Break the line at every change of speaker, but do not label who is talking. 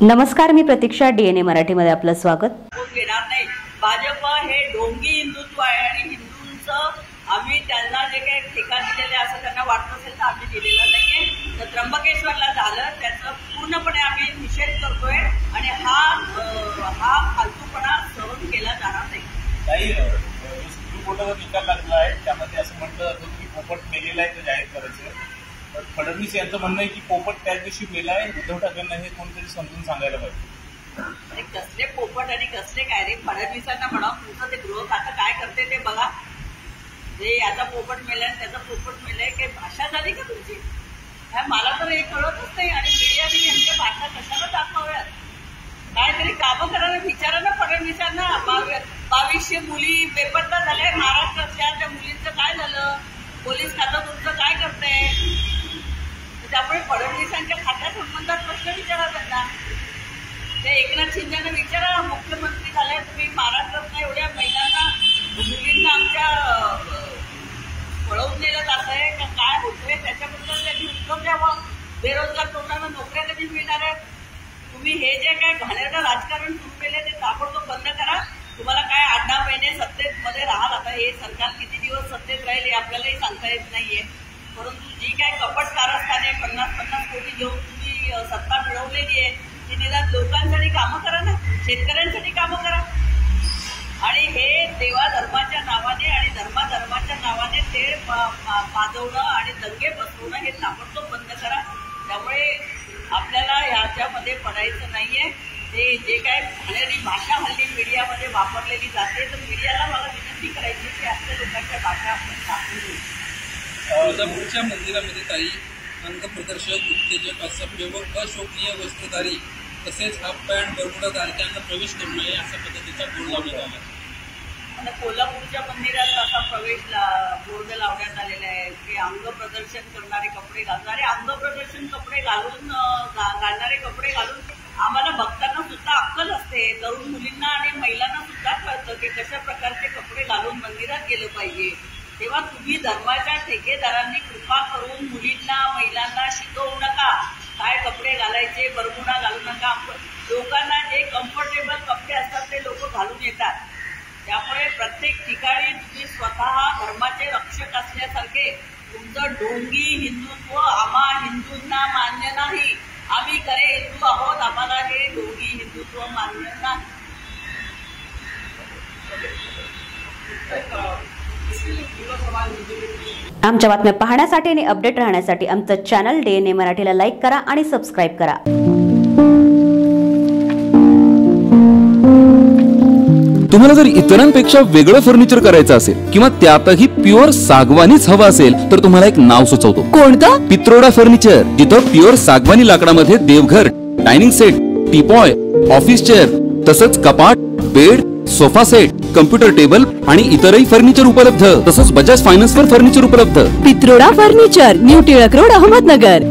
नमस्कार मी प्रतीक्षा डीएनए मराठीमध्ये आपलं स्वागत.
घेणार नाही? भाजप हे ढोंगी हिंदुत्व आहे आणि हिंदूंचं आम्ही त्यांना जे काही ठिकाण दिलेले असं त्यांना वाटत असेल तर आम्ही दिलेलं नाहीये. तर त्र्यंबकेश्वरला झालं त्याचं पूर्णपणे आम्ही निषेध करतोय आणि हा हा फालतूपणा सहन केला जाणार नाही.
काही अ, जो सुप्रीम कोर्टाचा निकाल लागला आहे त्यामध्ये असं म्हटलं जातं की पोपट मेलेला आहे ते जाहीर करायचं. फडणवीस यांचं म्हणणं आहे की पोपट त्याच दिवशी मेला आहे उद्धव ठाकरेंना हे कोणतरी समजून सांगायला पाहिजे.
कसले पोपट आणि कसले काय रे? फडणवीसांना म्हणा तुमचं ते गृह खातं काय करते ते बघा. जे याचा पोपट मेलाय त्याचा पोपट मेलाय काही भाषा झाली का तुमची? मला तर हे कळतच नाही आणि मीडियाने यांच्या भाषा कशाला दाखवाव्यात? काहीतरी कामं करायला विचारा ना फडणवीसांना. बावीसशे मुली बेपत्ता झाल्या महाराष्ट्रातल्या त्या मुलींचं काय झालं? पोलीस खातं तुमचं काय करते त्यामुळे फडणवीसांच्या खात्या संबंधात प्रश्न विचारा त्यांना ते एकनाथ शिंदेनं विचारा मुख्यमंत्री झाल्या तुम्ही महाराष्ट्रात एवढ्या महिलांना मुलींना आमच्या पळवून नेलं जात आहे. का काय होतंय त्याच्याबद्दल त्यांनी उत्तर द्यावं. बेरोजगार तरुणांना नोकऱ्या कधी मिळणार आहेत? तुम्ही हे जे काय घाणेरडं राजकारण सुरू केले ते ताबडतोब बंद करा. तुम्हाला काय आठ दहा महिने सत्तेत मध्ये राहाल आता? हे सरकार किती दिवस सत्तेत राहील हे आपल्यालाही सांगता येत नाहीये. परंतु जी काय कपट कारस्थाने पन्नास पन्नास कोटी घेऊन तुम्ही सत्ता मिळवलेली आहे ती निदान लोकांसाठी कामं करा ना. शेतकऱ्यांसाठी कामं करा. आणि हे देवा धर्माच्या नावाने आणि धर्मा धर्माच्या नावाने ते पाजवणं आणि दंगे बसवणं हे ताबडतोब बंद करा. त्यामुळे आपल्याला ह्याच्यामध्ये पडायचं नाहीये. ते जे काय भाषा हल्ली मीडियामध्ये वापरलेली जाते तर मीडियाला मला विनंती करायची की अशा लोकांच्या भाषा आपण टाकून देऊ
तुळजापूरच्या मंदिरामध्ये ताई अंगप्रदर्शक उत्तेजक असभ्य व अशोभनीय वस्त्रधारी तसेच हाफ पॅन्ट बरमुडा धारक्यांना प्रवेश करू नये अशा पद्धतीचा बोर्ड लावण्यात आला.
आणि कोल्हापूरच्या मंदिरात असा प्रवेश बोर्ड लावण्यात आलेला आहे की अंग प्रदर्शन करणारे कपडे घालणारे अंग प्रदर्शन कपडे घालून घालणारे कपडे घालून आम्हाला भक्तांना सुद्धा अक्कल असते. तरुण मुलींना आणि महिलांना सुद्धा कळतं की कशा प्रकारचे कपडे घालून मंदिरात गेलं पाहिजे. तेव्हा तुम्ही धर्माच्या ठेकेदारांनी कृपा करून मुलींना महिलांना शिकवू नका. काय कपडे घालायचे बरमुडा घालू नका. लोकांना जे कम्फर्टेबल कपडे असतात ते लोक घालून येतात. त्यामुळे प्रत्येक ठिकाणी तुम्ही स्वतः धर्माचे रक्षक असल्यासारखे तुमचं ढोंगी हिंदुत्व आम्हा हिंदूंना मान्य नाही. आम्ही खरे हिंदू आहोत. आम्हाला हे ढोंगी हिंदुत्व मान्य नाही.
आमच्या बातम्या पाहण्यासाठी आणि अपडेट राहण्यासाठी आमचं चॅनल डीएनए मराठीला लाईक करा आणि सबस्क्राईब करा.
तुम्हाला जर इतरांपेक्षा वेगळं फर्निचर करायचं असेल किंवा त्यातही प्युअर सागवानीच हवं असेल तर तुम्हाला एक नाव सुचवतो.
कोणतं?
पित्रोडा फर्निचर जिथं प्युअर सागवानी लाकडामध्ये देवघर dining set teapoy office chair तसंच कपाट bed sofa set computer table आणि इतरही फर्निचर उपलब्ध. तसंच बजाज फायनान्स वर फर्निचर उपलब्ध.
Pitroda furniture new Tilak road Ahmednagar.